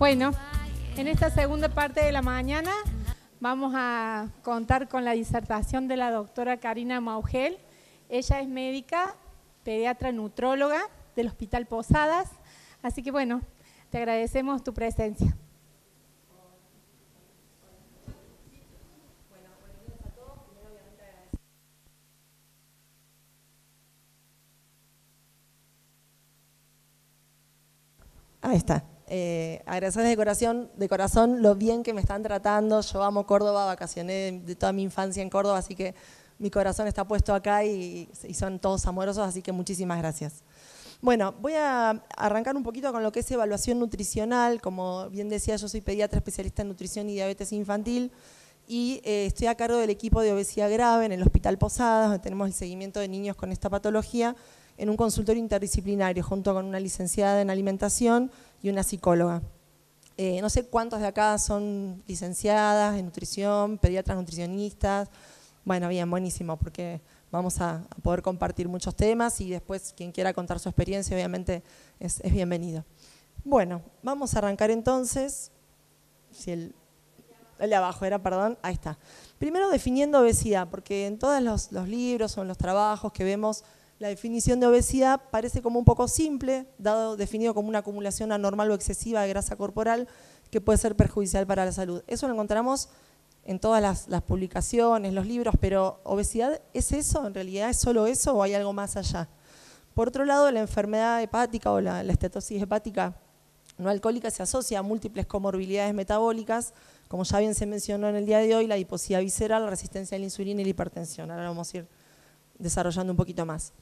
Bueno, en esta segunda parte de la mañana vamos a contar con la disertación de la doctora Karina Maugel. Ella es médica, pediatra nutróloga del Hospital Posadas. Así que bueno, te agradecemos tu presencia. Ahí está. Eh, agradecerles de corazón, de corazón lo bien que me están tratando. Yo amo Córdoba, vacacioné de toda mi infancia en Córdoba, así que mi corazón está puesto acá y, son todos amorosos, así que muchísimas gracias. Bueno, voy a arrancar un poquito con lo que es evaluación nutricional. Como bien decía, yo soy pediatra especialista en nutrición y diabetes infantil y eh, estoy a cargo del equipo de obesidad grave en el Hospital Posadas, donde tenemos el seguimiento de niños con esta patología en un consultorio interdisciplinario junto con una licenciada en alimentación y una psicóloga. Eh, no sé cuántos de acá son licenciadas en nutrición, pediatras nutricionistas. Bueno, bien, buenísimo, porque vamos a, poder compartir muchos temas y después quien quiera contar su experiencia obviamente es, bienvenido. Bueno, vamos a arrancar entonces, si el, el, de abajo era, perdón, ahí está. Primero definiendo obesidad, porque en todos los, los libros o en los trabajos que vemos la definición de obesidad parece como un poco simple, dado definido como una acumulación anormal o excesiva de grasa corporal que puede ser perjudicial para la salud. Eso lo encontramos en todas las, publicaciones, los libros, pero ¿obesidad es eso? ¿En realidad es solo eso o hay algo más allá? Por otro lado, la enfermedad hepática o la, la estetosis hepática no alcohólica se asocia a múltiples comorbilidades metabólicas, como ya bien se mencionó en el día de hoy, la diposidad visceral, la resistencia a la insulina y la hipertensión. Ahora vamos a ir desarrollando un poquito más.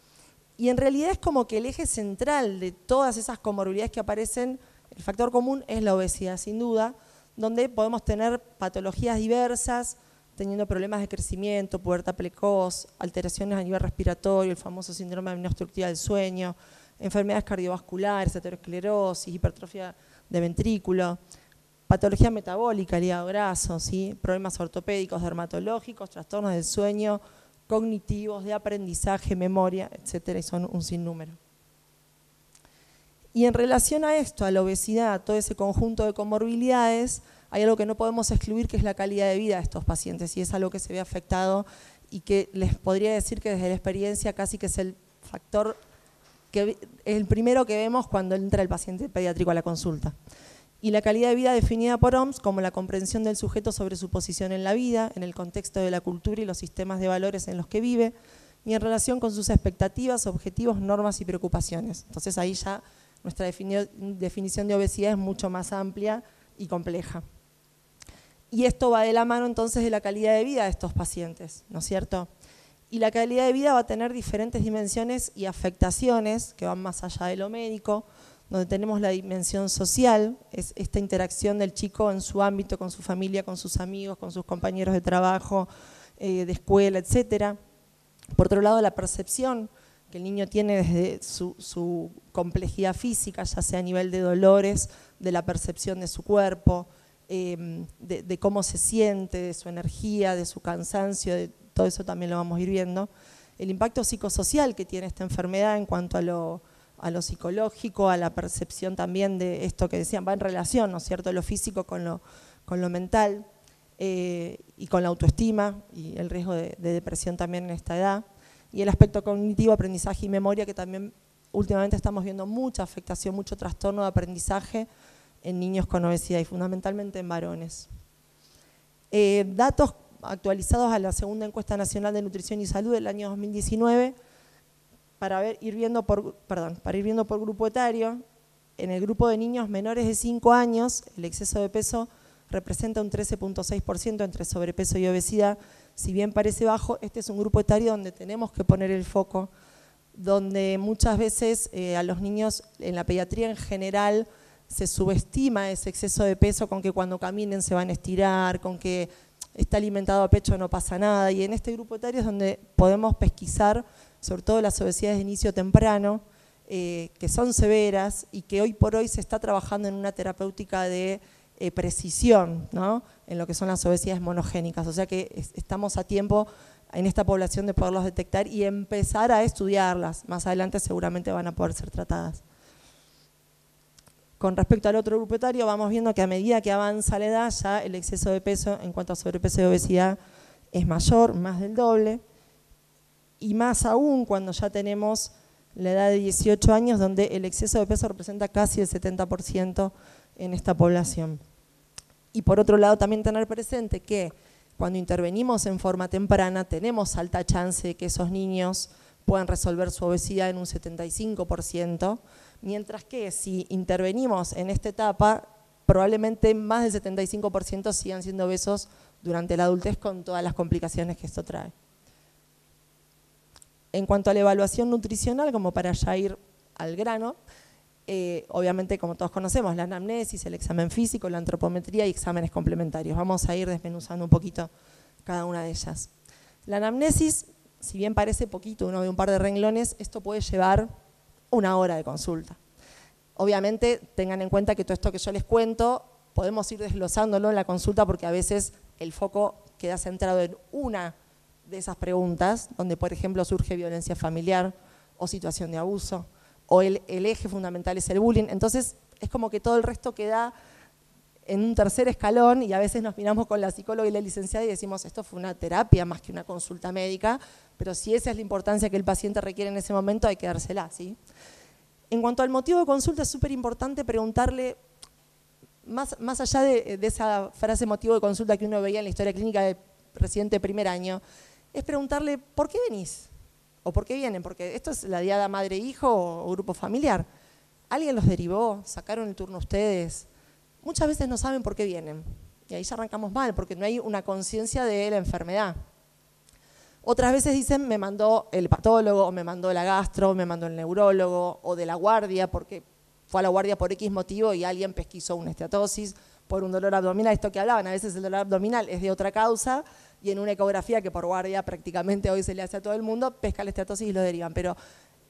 Y en realidad es como que el eje central de todas esas comorbilidades que aparecen, el factor común es la obesidad, sin duda, donde podemos tener patologías diversas, teniendo problemas de crecimiento, pubertad precoz, alteraciones a nivel respiratorio, el famoso síndrome de apnea obstructiva del sueño, enfermedades cardiovasculares, aterosclerosis, hipertrofia de ventrículo, patología metabólica, hígado graso, problemas ortopédicos, dermatológicos, trastornos del sueño, cognitivos, de aprendizaje, memoria, etcétera, y son un sinnúmero. Y en relación a esto, a la obesidad, a todo ese conjunto de comorbilidades, hay algo que no podemos excluir, que es la calidad de vida de estos pacientes, y es algo que se ve afectado y que les podría decir que desde la experiencia casi que es el factor, que es el primero que vemos cuando entra el paciente pediátrico a la consulta y la calidad de vida definida por OMS como la comprensión del sujeto sobre su posición en la vida, en el contexto de la cultura y los sistemas de valores en los que vive, y en relación con sus expectativas, objetivos, normas y preocupaciones. Entonces ahí ya nuestra definición de obesidad es mucho más amplia y compleja. Y esto va de la mano entonces de la calidad de vida de estos pacientes, ¿no es cierto? Y la calidad de vida va a tener diferentes dimensiones y afectaciones que van más allá de lo médico, donde tenemos la dimensión social, es esta interacción del chico en su ámbito, con su familia, con sus amigos, con sus compañeros de trabajo, eh, de escuela, etc. Por otro lado, la percepción que el niño tiene desde su, complejidad física, ya sea a nivel de dolores, de la percepción de su cuerpo, em, de, cómo se siente, de su energía, de su cansancio, todo eso también lo vamos a ir viendo. El impacto psicosocial que tiene esta enfermedad en cuanto a lo a lo psicológico, a la percepción también de esto que decían, va en relación, ¿no es cierto?, lo físico con lo, con lo mental eh, y con la autoestima y el riesgo de, depresión también en esta edad. Y el aspecto cognitivo, aprendizaje y memoria, que también últimamente estamos viendo mucha afectación, mucho trastorno de aprendizaje en niños con obesidad y fundamentalmente en varones. Eh, datos actualizados a la segunda encuesta nacional de nutrición y salud del año 2019 para ver, ir viendo por, grupo etario, en el grupo de niños menores de 5 años, el exceso de peso representa un 13.6% entre sobrepeso y obesidad. Si bien parece bajo, este es un grupo etario donde tenemos que poner el foco, donde muchas veces eh, a los niños en la pediatría en general se subestima ese exceso de peso con que cuando caminen se van a estirar, con que está alimentado a pecho no pasa nada. Y en este grupo etario es donde podemos pesquisar sobre todo las obesidades de inicio temprano, eh, que son severas y que hoy por hoy se está trabajando en una terapéutica de eh, precisión, en lo que son las obesidades monogénicas. O sea que estamos a tiempo en esta población de poderlos detectar y empezar a estudiarlas. Más adelante seguramente van a poder ser tratadas. Con respecto al otro grupo etario, vamos viendo que a medida que avanza la edad, ya el exceso de peso en cuanto a sobrepeso y obesidad es mayor, más del doble, y más aún cuando ya tenemos la edad de 18 años, donde el exceso de peso representa casi el 70% en esta población. Y por otro lado, también tener presente que cuando intervenimos en forma temprana, tenemos alta chance de que esos niños puedan resolver su obesidad en un 75%, mientras que si intervenimos en esta etapa, probablemente más del 75% sigan siendo obesos durante la adultez con todas las complicaciones que esto trae. En cuanto a la evaluación nutricional, como para ya ir al grano, eh, obviamente como todos conocemos, la anamnesis, el examen físico, la antropometría y exámenes complementarios. Vamos a ir desmenuzando un poquito cada una de ellas. La anamnesis, si bien parece poquito, uno ve un par de renglones, esto puede llevar una hora de consulta. Obviamente tengan en cuenta que todo esto que yo les cuento podemos ir desglosándolo en la consulta porque a veces el foco queda centrado en una de esas preguntas, donde por ejemplo surge violencia familiar o situación de abuso, o el, eje fundamental es el bullying. Entonces es como que todo el resto queda en un tercer escalón y a veces nos miramos con la psicóloga y la licenciada y decimos, esto fue una terapia más que una consulta médica, pero si esa es la importancia que el paciente requiere en ese momento, hay que dársela. ¿sí? En cuanto al motivo de consulta, es súper importante preguntarle, más, más allá de, esa frase motivo de consulta que uno veía en la historia clínica de residente primer año, es preguntarle, ¿por qué venís? ¿O por qué vienen? Porque esto es la diada madre-hijo o, grupo familiar. ¿Alguien los derivó? ¿Sacaron el turno ustedes? Muchas veces no saben por qué vienen. Y ahí ya arrancamos mal, porque no hay una conciencia de la enfermedad. Otras veces dicen, me mandó el patólogo, me mandó la gastro, me mandó el neurólogo, o de la guardia, porque fue a la guardia por X motivo y alguien pesquisó una esteatosis por un dolor abdominal. Esto que hablaban, a veces el dolor abdominal es de otra causa, y en una ecografía que por guardia prácticamente hoy se le hace a todo el mundo, pesca la esteatosis y lo derivan. Pero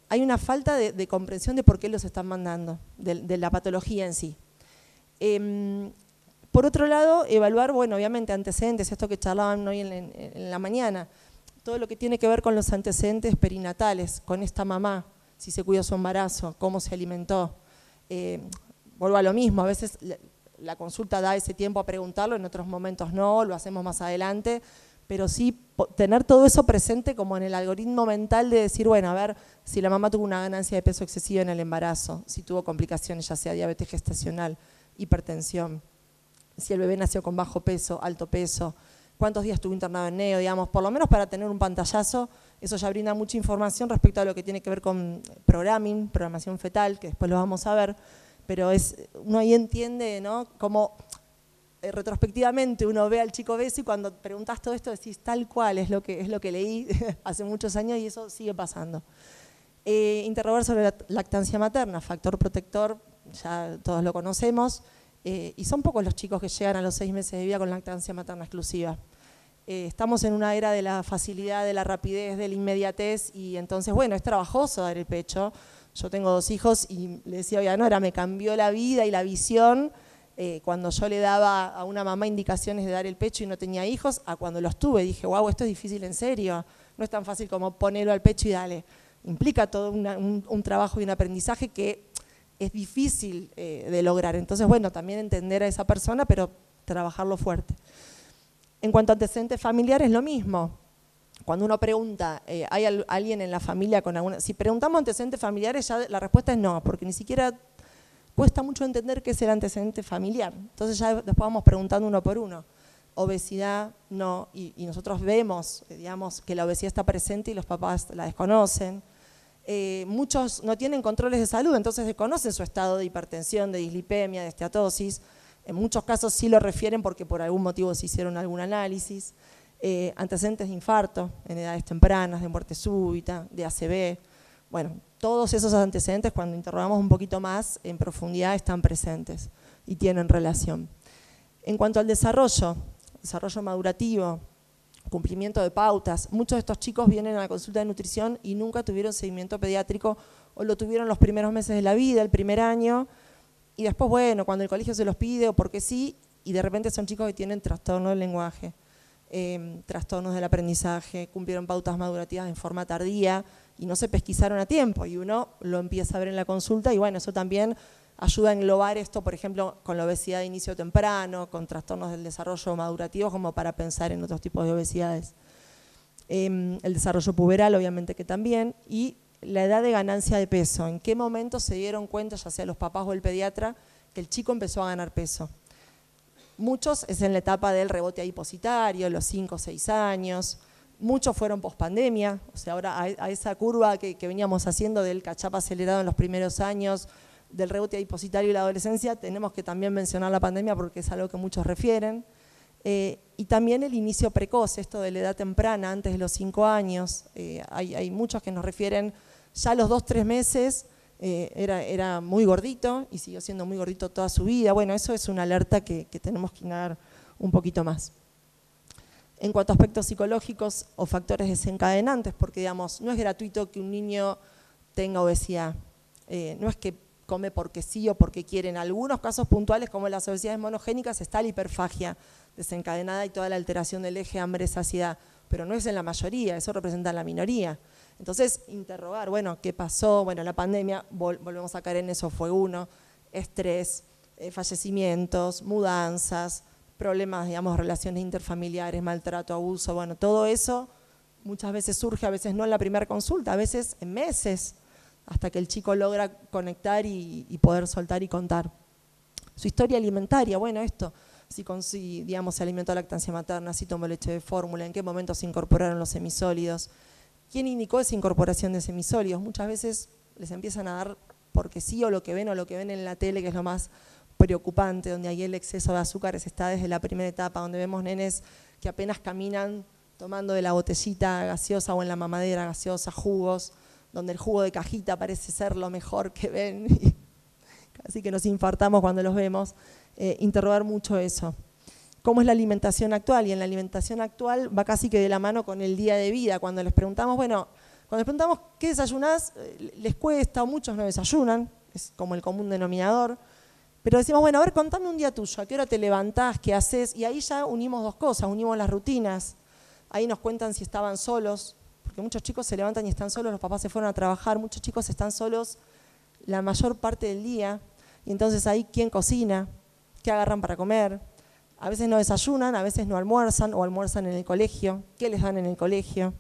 hay una falta de, comprensión de por qué los están mandando, de, la patología en sí. Em, por otro lado, evaluar, bueno, obviamente antecedentes, esto que charlaban hoy en la mañana, todo lo que tiene que ver con los antecedentes perinatales, con esta mamá, si se cuidó su embarazo, cómo se alimentó. Eh, vuelvo a lo mismo, a veces la, consulta da ese tiempo a preguntarlo, en otros momentos no, lo hacemos más adelante, pero sí tener todo eso presente como en el algoritmo mental de decir, bueno, a ver, si la mamá tuvo una ganancia de peso excesiva en el embarazo, si tuvo complicaciones, ya sea diabetes gestacional, hipertensión, si el bebé nació con bajo peso, alto peso, cuántos días estuvo internado en NEO, digamos, por lo menos para tener un pantallazo, eso ya brinda mucha información respecto a lo que tiene que ver con programming, programación fetal, que después lo vamos a ver, pero es, uno ahí entiende, ¿no? Como eh, retrospectivamente uno ve al chico beso y cuando preguntas todo esto decís tal cual es lo que, es lo que leí hace muchos años y eso sigue pasando. Eh, interrogar sobre la lactancia materna, factor protector, ya todos lo conocemos, eh, y son pocos los chicos que llegan a los seis meses de vida con lactancia materna exclusiva. Eh, estamos en una era de la facilidad, de la rapidez, de la inmediatez y entonces, bueno, es trabajoso dar el pecho. Yo tengo dos hijos y le decía, oiga, no, era, me cambió la vida y la visión eh, cuando yo le daba a una mamá indicaciones de dar el pecho y no tenía hijos, a cuando los tuve. Dije, wow, esto es difícil en serio. No es tan fácil como ponerlo al pecho y dale. Implica todo un trabajo y un aprendizaje que es difícil eh, de lograr. Entonces, bueno, también entender a esa persona, pero trabajarlo fuerte. En cuanto a antecedentes familiares, lo mismo. Cuando uno pregunta, eh, ¿hay alguien en la familia con alguna...? Si preguntamos antecedentes familiares, la respuesta es no, porque ni siquiera cuesta mucho entender qué es el antecedente familiar. Entonces ya después vamos preguntando uno por uno. Obesidad, no, y, y nosotros vemos, eh, digamos, que la obesidad está presente y los papás la desconocen. Eh, muchos no tienen controles de salud, entonces desconocen su estado de hipertensión, de dislipemia, de esteatosis. En muchos casos sí lo refieren porque por algún motivo se hicieron algún análisis. Eh, antecedentes de infarto en edades tempranas, de muerte súbita, de ACV. Bueno, todos esos antecedentes cuando interrogamos un poquito más en profundidad están presentes y tienen relación. En cuanto al desarrollo, desarrollo madurativo, cumplimiento de pautas. Muchos de estos chicos vienen a la consulta de nutrición y nunca tuvieron seguimiento pediátrico o lo tuvieron los primeros meses de la vida, el primer año, y después, bueno, cuando el colegio se los pide o porque sí, y de repente son chicos que tienen trastorno del lenguaje, em, trastornos del aprendizaje, cumplieron pautas madurativas en forma tardía y no se pesquisaron a tiempo y uno lo empieza a ver en la consulta y bueno, eso también ayuda a englobar esto, por ejemplo, con la obesidad de inicio temprano, con trastornos del desarrollo madurativo, como para pensar en otros tipos de obesidades. Em, el desarrollo puberal, obviamente que también, y la edad de ganancia de peso. ¿En qué momento se dieron cuenta, ya sea los papás o el pediatra, que el chico empezó a ganar peso? Muchos es en la etapa del rebote adipositario, los 5 o 6 años. Muchos fueron pospandemia, o sea, ahora a, esa curva que, veníamos haciendo del cachapa acelerado en los primeros años, del rebote adipositario y la adolescencia, tenemos que también mencionar la pandemia porque es algo que muchos refieren. Eh, y también el inicio precoz, esto de la edad temprana, antes de los cinco años. Eh, hay, muchos que nos refieren ya a los dos, tres meses, eh, era, era, muy gordito y siguió siendo muy gordito toda su vida. Bueno, eso es una alerta que, que tenemos que indagar un poquito más. En cuanto a aspectos psicológicos o factores desencadenantes, porque digamos, no es gratuito que un niño tenga obesidad. no es que come porque sí o porque quiere. En algunos casos puntuales, como las obesidades monogénicas, está la hiperfagia desencadenada y toda la alteración del eje hambre-saciedad, pero no es en la mayoría, eso representa la minoría. Entonces, interrogar, bueno, ¿qué pasó? Bueno, la pandemia, volvemos a caer en eso, fue uno, estrés, eh, fallecimientos, mudanzas, problemas, digamos, relaciones interfamiliares, maltrato, abuso, bueno, todo eso muchas veces surge, a veces no en la primera consulta, a veces en meses, hasta que el chico logra conectar y, poder soltar y contar. Su historia alimentaria, bueno, esto, si, si digamos, se alimentó lactancia materna, si tomó leche de fórmula, en qué momento se incorporaron los semisólidos, quién indicó esa incorporación de semisólidos. Muchas veces les empiezan a dar porque sí o lo que ven o lo que ven en la tele, que es lo más preocupante, donde ahí el exceso de azúcares está desde la primera etapa, donde vemos nenes que apenas caminan tomando de la botellita gaseosa o en la mamadera gaseosa jugos, donde el jugo de cajita parece ser lo mejor que ven, casi que nos infartamos cuando los vemos, eh, interrogar mucho eso. ¿Cómo es la alimentación actual? Y en la alimentación actual va casi que de la mano con el día de vida. Cuando les preguntamos, bueno, cuando les preguntamos qué desayunás, eh, les cuesta, o muchos no desayunan, es como el común denominador. Pero decimos, bueno, a ver, contame un día tuyo, ¿a qué hora te levantás, qué haces? Y ahí ya unimos dos cosas, unimos las rutinas. Ahí nos cuentan si estaban solos, muchos chicos se levantan y están solos, los papás se fueron a trabajar, muchos chicos están solos la mayor parte del día, y entonces ahí quién cocina, qué agarran para comer, a veces no desayunan, a veces no almuerzan o almuerzan en el colegio, qué les dan en el colegio.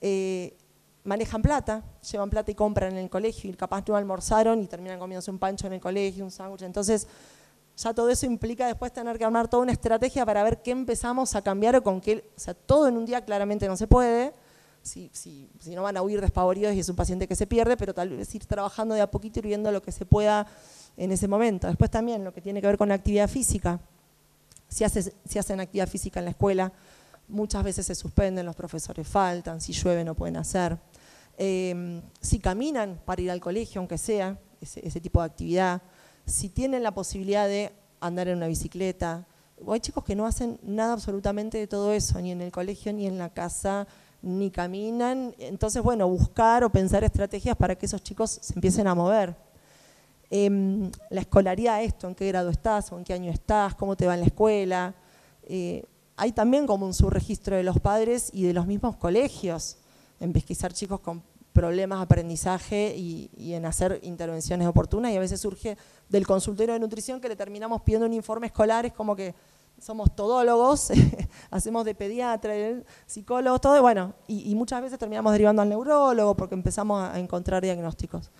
Eh, manejan plata, llevan plata y compran en el colegio y capaz no almorzaron y terminan comiéndose un pancho en el colegio, un sándwich. Entonces, ya todo eso implica después tener que armar toda una estrategia para ver qué empezamos a cambiar o con qué, o sea, todo en un día claramente no se puede, si, si, no van a huir despavoridos y es un paciente que se pierde, pero tal vez ir trabajando de a poquito y viendo lo que se pueda en ese momento. Después también lo que tiene que ver con la actividad física. Si, hace, hacen actividad física en la escuela, muchas veces se suspenden, los profesores faltan, si llueve no pueden hacer. Em, si caminan para ir al colegio, aunque sea ese, ese tipo de actividad, si tienen la posibilidad de andar en una bicicleta, hay chicos que no hacen nada absolutamente de todo eso, ni en el colegio, ni en la casa, ni caminan. Entonces, bueno, buscar o pensar estrategias para que esos chicos se empiecen a mover. Em, la escolaridad, esto, en qué grado estás o en qué año estás, cómo te va en la escuela. Eh, hay también como un subregistro de los padres y de los mismos colegios en pesquisar chicos con problemas de aprendizaje y, en hacer intervenciones oportunas y a veces surge del consultorio de nutrición que le terminamos pidiendo un informe escolar, es como que somos todólogos, hacemos de pediatra, psicólogos, todo, y bueno, y, muchas veces terminamos derivando al neurólogo porque empezamos a, encontrar diagnósticos.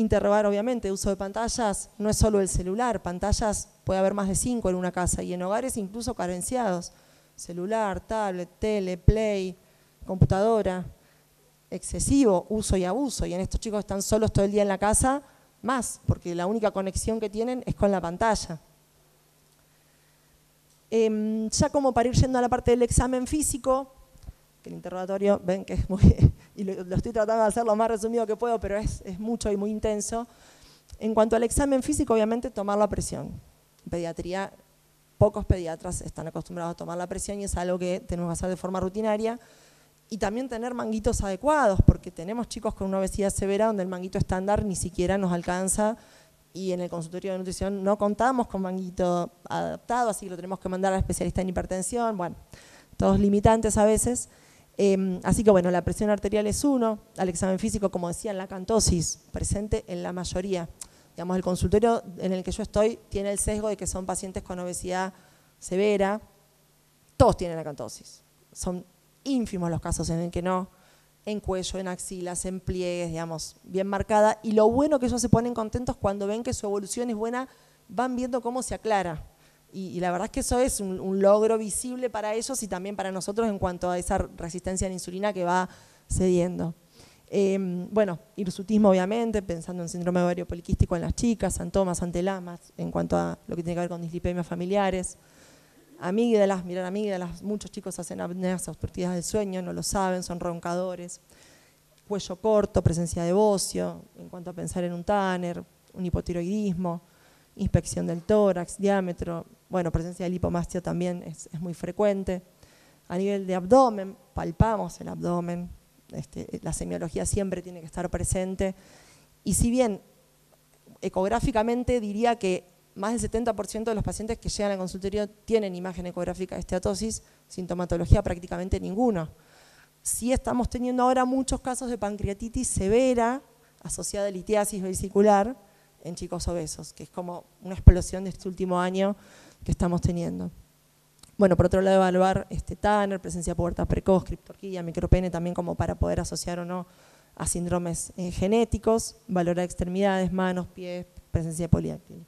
Interrogar, obviamente, uso de pantallas no es solo el celular, pantallas puede haber más de cinco en una casa y en hogares incluso carenciados. Celular, tablet, tele, play, computadora, excesivo uso y abuso. Y en estos chicos están solos todo el día en la casa, más, porque la única conexión que tienen es con la pantalla. Em, ya como para ir yendo a la parte del examen físico, que el interrogatorio, ven que es muy, y lo, estoy tratando de hacer lo más resumido que puedo, pero es, mucho y muy intenso. En cuanto al examen físico, obviamente tomar la presión. En pediatría, pocos pediatras están acostumbrados a tomar la presión y es algo que tenemos que hacer de forma rutinaria. Y también tener manguitos adecuados, porque tenemos chicos con una obesidad severa donde el manguito estándar ni siquiera nos alcanza y en el consultorio de nutrición no contamos con manguito adaptado, así que lo tenemos que mandar al especialista en hipertensión, bueno, todos limitantes a veces. Em, así que bueno, la presión arterial es uno, al examen físico, como decía, la cantosis, presente en la mayoría. digamos, el consultorio en el que yo estoy tiene el sesgo de que son pacientes con obesidad severa, todos tienen acantosis. Son ínfimos los casos en el que no, en cuello, en axilas, en pliegues, digamos, bien marcada. Y lo bueno que ellos se ponen contentos cuando ven que su evolución es buena, van viendo cómo se aclara. Y, la verdad es que eso es un, logro visible para ellos y también para nosotros en cuanto a esa resistencia a la insulina que va cediendo. Em, bueno, hirsutismo obviamente, pensando en síndrome ovario poliquístico en las chicas, antomas, antelamas, en cuanto a lo que tiene que ver con dislipemias familiares. Amígdalas, mirar amígdalas, muchos chicos hacen apneas obstructivas del sueño, no lo saben, son roncadores. Cuello corto, presencia de bocio, en cuanto a pensar en un Tanner, un hipotiroidismo, inspección del tórax, diámetro, bueno, presencia de lipomastia también es, muy frecuente. A nivel de abdomen, palpamos el abdomen, este, la semiología siempre tiene que estar presente. Y si bien ecográficamente diría que más del 70% de los pacientes que llegan al consultorio tienen imagen ecográfica de esteatosis, sintomatología prácticamente ninguno. Sí estamos teniendo ahora muchos casos de pancreatitis severa asociada a litiasis vesicular en chicos obesos, que es como una explosión de este último año que estamos teniendo. Bueno, por otro lado, evaluar este Tanner, presencia puerta precoz, criptorquía, micropene, también como para poder asociar o no a síndromes eh, genéticos, valorar extremidades, manos, pies, presencia de poliáctil.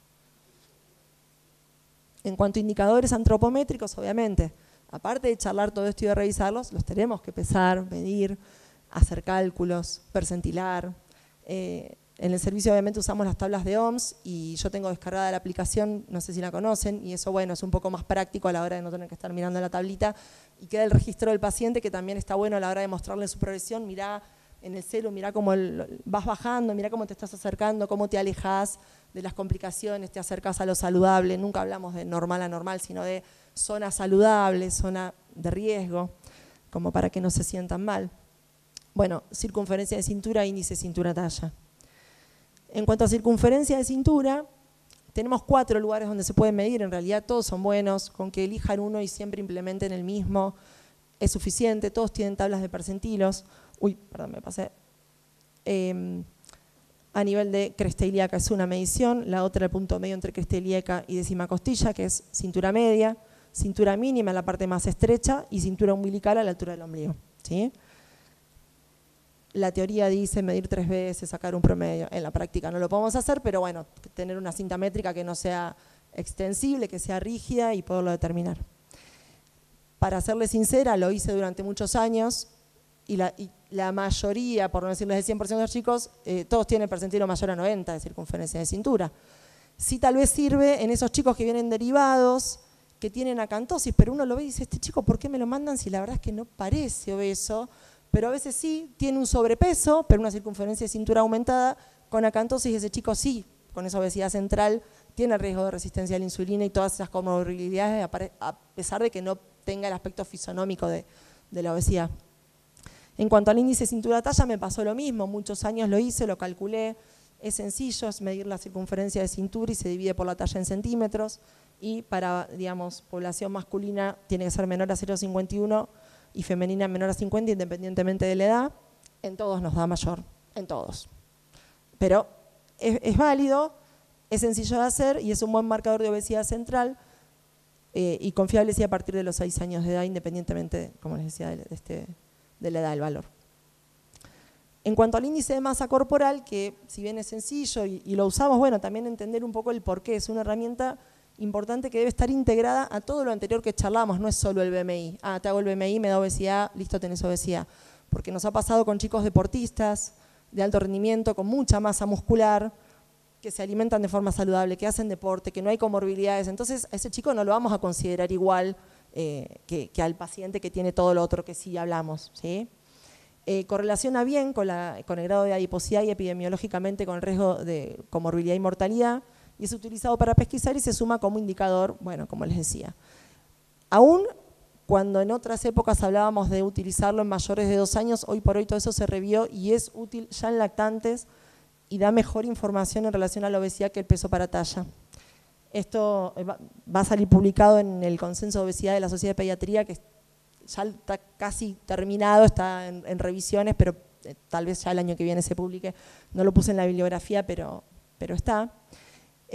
En cuanto a indicadores antropométricos, obviamente, aparte de charlar todo esto y de revisarlos, los tenemos que pesar, medir, hacer cálculos, percentilar, eh, en el servicio obviamente usamos las tablas de OMS y yo tengo descargada la aplicación, no sé si la conocen, y eso bueno, es un poco más práctico a la hora de no tener que estar mirando la tablita y queda el registro del paciente que también está bueno a la hora de mostrarle su progresión, mirá en el celu, mirá cómo vas bajando, mirá cómo te estás acercando, cómo te alejas de las complicaciones, te acercas a lo saludable, nunca hablamos de normal a normal, sino de zona saludable, zona de riesgo, como para que no se sientan mal. Bueno, circunferencia de cintura, índice cintura-talla. En cuanto a circunferencia de cintura, tenemos cuatro lugares donde se puede medir, en realidad todos son buenos, con que elijan uno y siempre implementen el mismo es suficiente, todos tienen tablas de percentilos. Uy, perdón, me pasé. Em, a nivel de cresta ilíaca es una medición, la otra el punto medio entre cresta ilíaca y décima costilla, que es cintura media, cintura mínima la parte más estrecha y cintura umbilical a la altura del ombligo. ¿sí? La teoría dice medir tres veces, sacar un promedio. En la práctica no lo podemos hacer, pero bueno, tener una cinta métrica que no sea extensible, que sea rígida y poderlo determinar. Para serle sincera, lo hice durante muchos años y la, mayoría, por no decirles el 100% de los chicos, eh, todos tienen percentilo mayor a 90 de circunferencia de cintura. Sí tal vez sirve en esos chicos que vienen derivados, que tienen acantosis, pero uno lo ve y dice, este chico, ¿por qué me lo mandan si la verdad es que no parece obeso? Pero a veces sí, tiene un sobrepeso, pero una circunferencia de cintura aumentada, con acantosis ese chico sí, con esa obesidad central, tiene riesgo de resistencia a la insulina y todas esas comorbilidades, a pesar de que no tenga el aspecto fisonómico de, la obesidad. En cuanto al índice cintura-talla, me pasó lo mismo, muchos años lo hice, lo calculé, es sencillo, es medir la circunferencia de cintura y se divide por la talla en centímetros, y para, digamos, población masculina tiene que ser menor a 0,51 y femenina menor a 50 independientemente de la edad, en todos nos da mayor, en todos. Pero es, válido, es sencillo de hacer y es un buen marcador de obesidad central eh, y confiable si a partir de los 6 años de edad, independientemente, como les decía, de, este, de la edad del valor. En cuanto al índice de masa corporal, que si bien es sencillo y, y, lo usamos, bueno, también entender un poco el por qué, es una herramienta importante que debe estar integrada a todo lo anterior que charlamos, no es solo el BMI. Ah, te hago el BMI, me da obesidad, listo, tenés obesidad. Porque nos ha pasado con chicos deportistas de alto rendimiento, con mucha masa muscular, que se alimentan de forma saludable, que hacen deporte, que no hay comorbilidades. Entonces, a ese chico no lo vamos a considerar igual eh, que, al paciente que tiene todo lo otro que sí hablamos. ¿sí? Eh, correlaciona bien con, con el grado de adiposidad y epidemiológicamente con el riesgo de comorbilidad y mortalidad y es utilizado para pesquisar y se suma como indicador, bueno, como les decía. Aún cuando en otras épocas hablábamos de utilizarlo en mayores de dos años, hoy por hoy todo eso se revió y es útil ya en lactantes y da mejor información en relación a la obesidad que el peso para talla. Esto eh, va a salir publicado en el consenso de obesidad de la Sociedad de Pediatría, que ya está casi terminado, está en, revisiones, pero eh, tal vez ya el año que viene se publique. No lo puse en la bibliografía, pero pero está.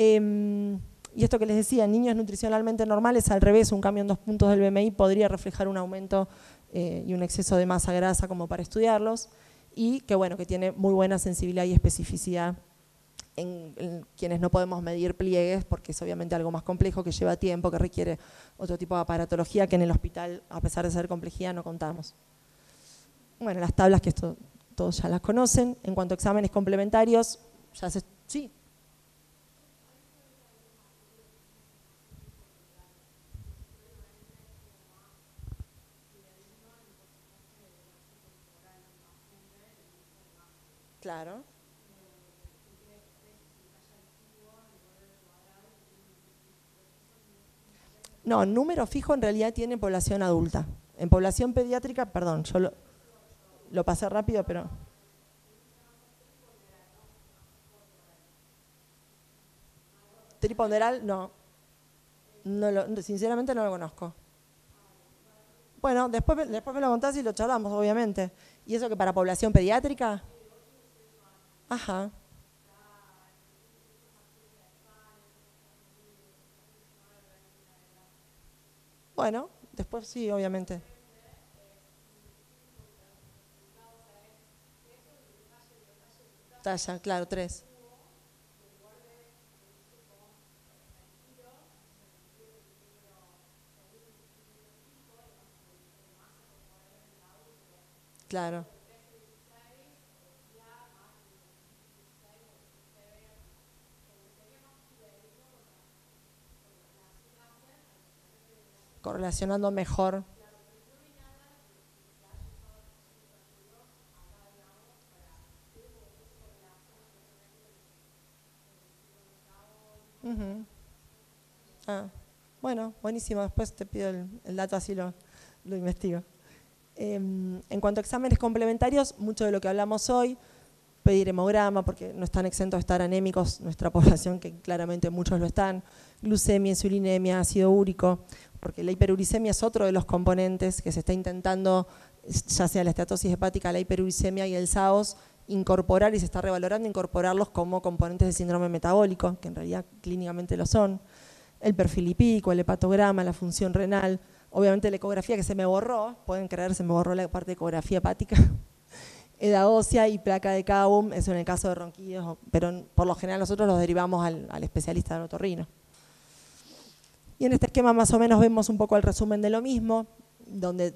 Em, y esto que les decía, en niños nutricionalmente normales, al revés, un cambio en dos puntos del BMI podría reflejar un aumento eh, y un exceso de masa grasa como para estudiarlos, y que bueno, que tiene muy buena sensibilidad y especificidad en, quienes no podemos medir pliegues, porque es obviamente algo más complejo, que lleva tiempo, que requiere otro tipo de aparatología que en el hospital, a pesar de ser complejidad, no contamos. Bueno, las tablas que esto todos ya las conocen. En cuanto a exámenes complementarios, ya se... Sí. Claro. No, número fijo en realidad tiene población adulta. En población pediátrica, perdón, yo lo, pasé rápido, pero... Triponderal, no. no sinceramente no lo conozco. Bueno, después, después me lo contás y lo charlamos, obviamente. ¿Y eso que para población pediátrica? Ajá. Bueno, después sí, obviamente. Talla, claro, tres. Claro. Correlacionando mejor. ah, bueno, buenísimo. Después te pido el, dato, así lo, lo investigo. Em, en cuanto a exámenes complementarios, mucho de lo que hablamos hoy, pedir hemograma, porque no están exentos de estar anémicos. Nuestra población, que claramente muchos lo están, glucemia, insulinemia, ácido úrico, porque la hiperuricemia es otro de los componentes que se está intentando, ya sea la estatosis hepática, la hiperuricemia y el SAOS, incorporar y se está revalorando incorporarlos como componentes del síndrome metabólico, que en realidad clínicamente lo son. El perfil lipídico, el hepatograma, la función renal, obviamente la ecografía que se me borró, pueden creer, se me borró la parte de ecografía hepática, edad ósea y placa de Cabo, eso en el caso de ronquidos, pero por lo general nosotros los derivamos al, al especialista de otorrino. Y en este esquema más o menos vemos un poco el resumen de lo mismo, donde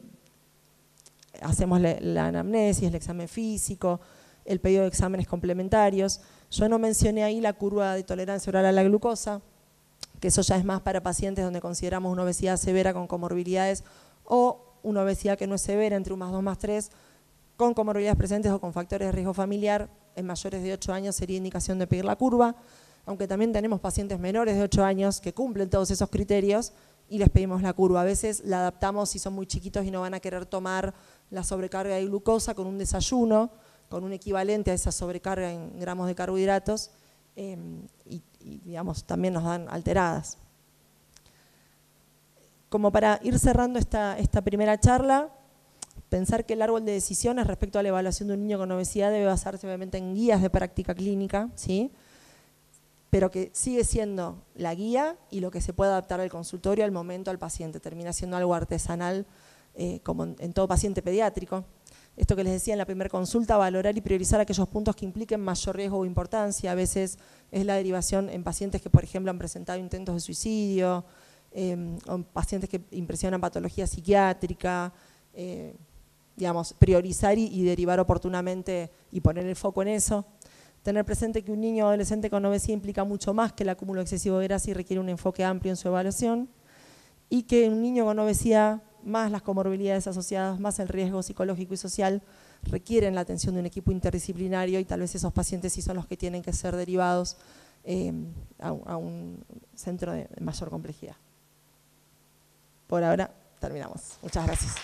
hacemos la, anamnesis, el examen físico, el pedido de exámenes complementarios. Yo no mencioné ahí la curva de tolerancia oral a la glucosa, que eso ya es más para pacientes donde consideramos una obesidad severa con comorbilidades o una obesidad que no es severa, entre 1 más 2 más 3, con comorbilidades presentes o con factores de riesgo familiar, en mayores de 8 años sería indicación de pedir la curva aunque también tenemos pacientes menores de 8 años que cumplen todos esos criterios y les pedimos la curva. A veces la adaptamos si son muy chiquitos y no van a querer tomar la sobrecarga de glucosa con un desayuno, con un equivalente a esa sobrecarga en gramos de carbohidratos, em, y, digamos, también nos dan alteradas. Como para ir cerrando esta, esta primera charla, pensar que el árbol de decisiones respecto a la evaluación de un niño con obesidad debe basarse obviamente en guías de práctica clínica, ¿sí? pero que sigue siendo la guía y lo que se puede adaptar al consultorio al momento al paciente. Termina siendo algo artesanal, eh, como en, todo paciente pediátrico. Esto que les decía en la primera consulta, valorar y priorizar aquellos puntos que impliquen mayor riesgo o importancia. A veces es la derivación en pacientes que, por ejemplo, han presentado intentos de suicidio, eh, o pacientes que impresionan patología psiquiátrica, eh, priorizar y derivar oportunamente y poner el foco en eso. Tener presente que un niño o adolescente con obesidad implica mucho más que el acúmulo excesivo de grasa y requiere un enfoque amplio en su evaluación. Y que un niño con obesidad, más las comorbilidades asociadas, más el riesgo psicológico y social, requieren la atención de un equipo interdisciplinario y tal vez esos pacientes sí son los que tienen que ser derivados eh, a, un centro de mayor complejidad. Por ahora terminamos. Muchas gracias.